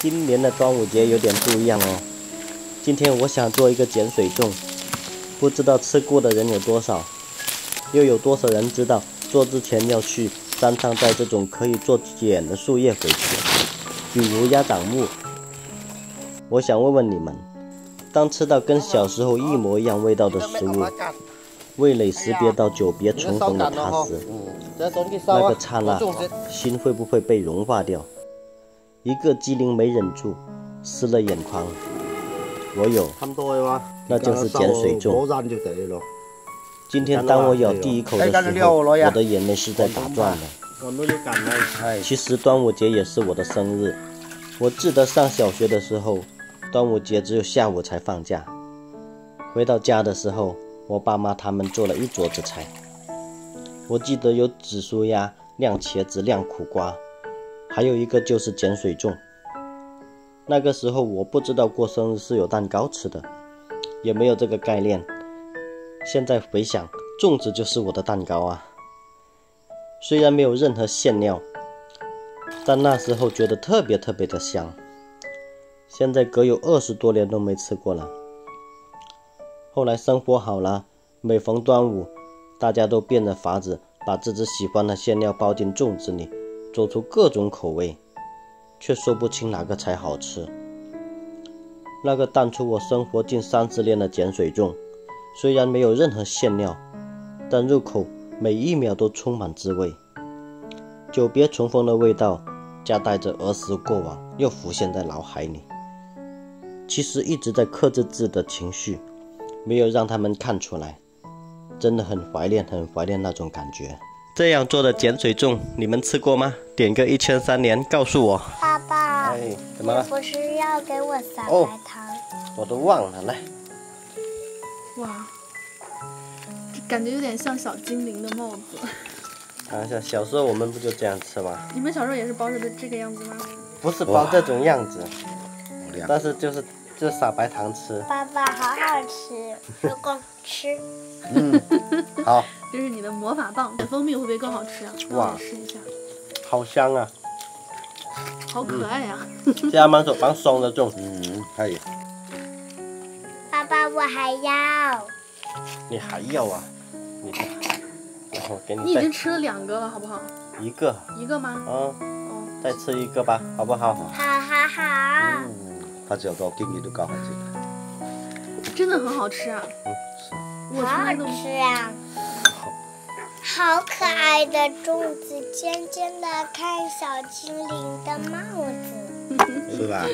今年的端午节有点不一样哦。今天我想做一个碱水粽，不知道吃过的人有多少，又有多少人知道做之前要去山上摘这种可以做碱的树叶回去，比如鸭掌木。我想问问你们，当吃到跟小时候一模一样味道的食物，味蕾识别到久别重逢的它时，那个刹那，心会不会被融化掉？一个机灵没忍住，湿了眼眶。我有，那就是碱水粽。今天当我咬第一口的时候，我的眼泪是在打转的。其实端午节也是我的生日。我记得上小学的时候，端午节只有下午才放假。回到家的时候，我爸妈他们做了一桌子菜。我记得有紫苏鸭、酿茄子、酿苦瓜，还有一个就是碱水粽。那个时候我不知道过生日是有蛋糕吃的，也没有这个概念。现在回想，粽子就是我的蛋糕啊。虽然没有任何馅料，但那时候觉得特别特别的香。现在隔有二十多年都没吃过了。后来生活好了，每逢端午，大家都变着法子把自己喜欢的馅料包进粽子里，做出各种口味。却说不清哪个才好吃。那个淡出我生活近三十年的碱水粽，虽然没有任何馅料，但入口每一秒都充满滋味。久别重逢的味道，夹带着儿时过往，又浮现在脑海里。其实一直在克制自己的情绪，没有让他们看出来。真的很怀念，很怀念那种感觉。这样做的碱水粽，你们吃过吗？点个一千三连，告诉我。哎，怎么了？不是要给我撒白糖？我都忘了，来。哇，感觉有点像小精灵的帽子。看一下，小时候我们不就这样吃吗？你们小时候也是包着的这个样子吗？不是包这种样子，但是就是就撒白糖吃。爸爸，好好吃，如果吃。嗯，好。这是你的魔法棒，点蜂蜜会不会更好吃啊？哇，试一下。好香啊！好可爱呀！加满手放松的就，嗯，可以。爸爸，我还要。你还要啊？你看，然后给你。你已经吃了两个了，好不好？一个。一个吗？嗯。哦。再吃一个吧，好不好？好好好。嗯，他只要到给你都搞好吃。真的很好吃啊！嗯，是。好好吃啊！好可爱的粽子，尖尖的，看小精灵的帽子，是吧？